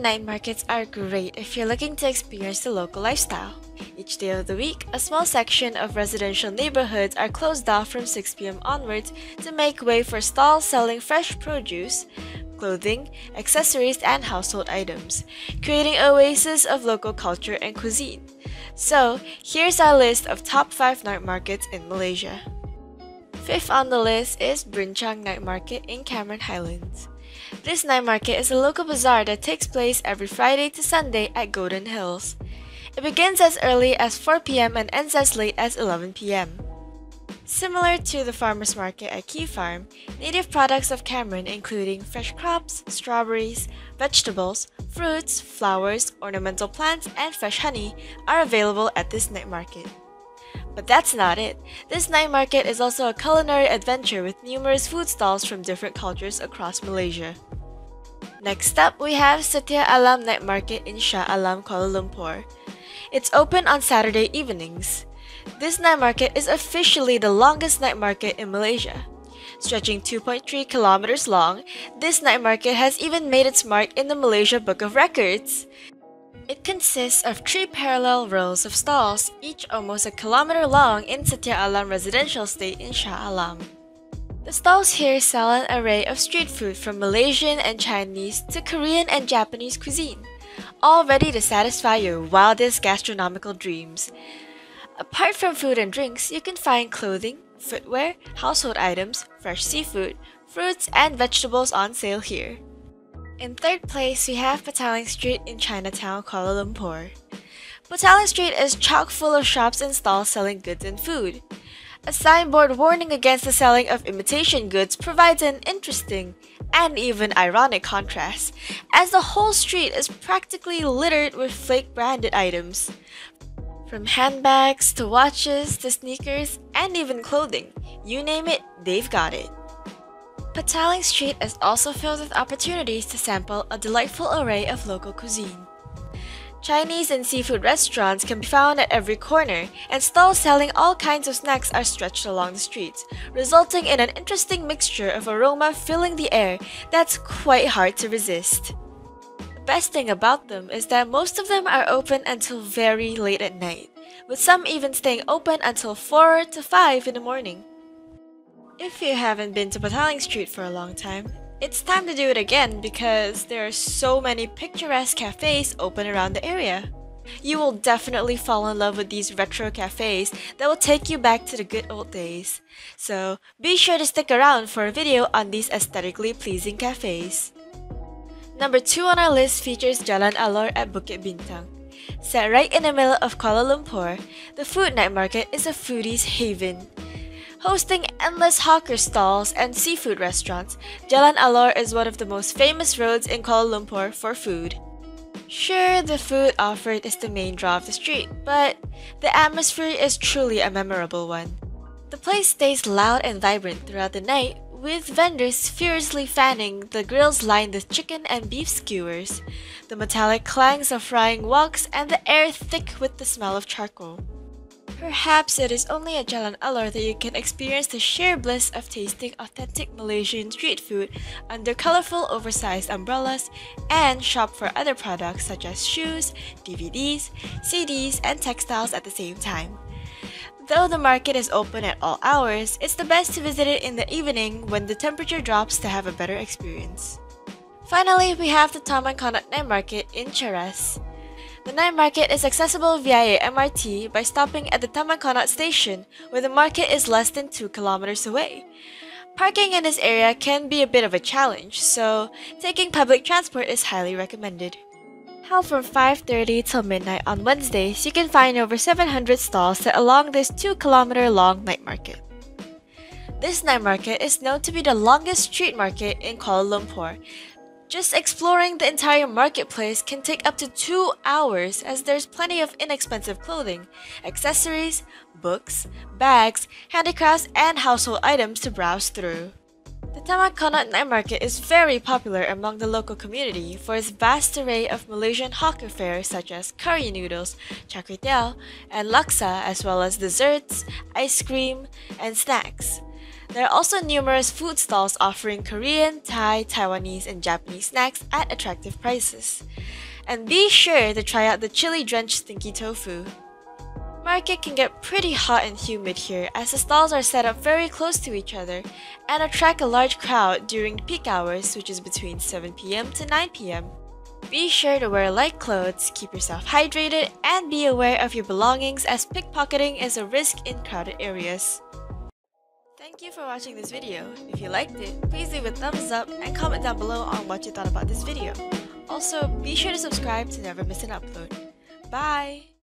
Night markets are great if you're looking to experience the local lifestyle. Each day of the week, a small section of residential neighborhoods are closed off from 6 p.m. onwards to make way for stalls selling fresh produce, clothing, accessories, and household items, creating oases of local culture and cuisine. So, here's our list of top 5 night markets in Malaysia. Fifth on the list is Brinchang Night Market in Cameron Highlands. This night market is a local bazaar that takes place every Friday to Sunday at Golden Hills. It begins as early as 4 p.m. and ends as late as 11 p.m. Similar to the farmers market at Kea Farm, native products of Cameron including fresh crops, strawberries, vegetables, fruits, flowers, ornamental plants, and fresh honey are available at this night market. But that's not it. This night market is also a culinary adventure with numerous food stalls from different cultures across Malaysia. Next up, we have Setia Alam Night Market in Shah Alam, Kuala Lumpur. It's open on Saturday evenings. This night market is officially the longest night market in Malaysia. Stretching 2.3 kilometers long, this night market has even made its mark in the Malaysia Book of Records. Consists of three parallel rows of stalls, each almost a kilometer long in Setia Alam residential estate in Shah Alam. The stalls here sell an array of street food from Malaysian and Chinese to Korean and Japanese cuisine, all ready to satisfy your wildest gastronomical dreams. Apart from food and drinks, you can find clothing, footwear, household items, fresh seafood, fruits, and vegetables on sale here. In third place, we have Petaling Street in Chinatown, Kuala Lumpur. Petaling Street is chock full of shops and stalls selling goods and food. A signboard warning against the selling of imitation goods provides an interesting and even ironic contrast, as the whole street is practically littered with fake branded items. From handbags to watches to sneakers and even clothing, you name it, they've got it. Petaling Street is also filled with opportunities to sample a delightful array of local cuisine. Chinese and seafood restaurants can be found at every corner, and stalls selling all kinds of snacks are stretched along the streets, resulting in an interesting mixture of aroma filling the air that's quite hard to resist. The best thing about them is that most of them are open until very late at night, with some even staying open until 4 to 5 in the morning. If you haven't been to Petaling Street for a long time, it's time to do it again because there are so many picturesque cafes open around the area. You will definitely fall in love with these retro cafes that will take you back to the good old days. So be sure to stick around for a video on these aesthetically pleasing cafes. Number 2 on our list features Jalan Alor at Bukit Bintang. Set right in the middle of Kuala Lumpur, the food night market is a foodie's haven. Hosting endless hawker stalls and seafood restaurants, Jalan Alor is one of the most famous roads in Kuala Lumpur for food. Sure, the food offered is the main draw of the street, but the atmosphere is truly a memorable one. The place stays loud and vibrant throughout the night, with vendors furiously fanning the grills lined with chicken and beef skewers, the metallic clangs of frying woks, and the air thick with the smell of charcoal. Perhaps it is only at Jalan Alor that you can experience the sheer bliss of tasting authentic Malaysian street food under colorful oversized umbrellas and shop for other products such as shoes, DVDs, CDs, and textiles at the same time. Though the market is open at all hours, it's the best to visit it in the evening when the temperature drops to have a better experience. Finally, we have the Taman Connaught Night Market in Cheras. The night market is accessible via MRT by stopping at the Taman Connaught station, where the market is less than 2 kilometers away. Parking in this area can be a bit of a challenge, so taking public transport is highly recommended. Held from 5.30 till midnight on Wednesdays, you can find over 700 stalls set along this 2 kilometer long night market. This night market is known to be the longest street market in Kuala Lumpur, just exploring the entire marketplace can take up to two hours as there's plenty of inexpensive clothing, accessories, books, bags, handicrafts, and household items to browse through. The Connaught Night Market is very popular among the local community for its vast array of Malaysian hawker fare such as curry noodles, char kway and laksa as well as desserts, ice cream, and snacks. There are also numerous food stalls offering Korean, Thai, Taiwanese, and Japanese snacks at attractive prices. And be sure to try out the chili drenched stinky tofu. Market can get pretty hot and humid here as the stalls are set up very close to each other and attract a large crowd during peak hours which is between 7pm to 9pm. Be sure to wear light clothes, keep yourself hydrated, and be aware of your belongings as pickpocketing is a risk in crowded areas. Thank you for watching this video. If you liked it, please leave a thumbs up and comment down below on what you thought about this video. Also, be sure to subscribe to never miss an upload. Bye!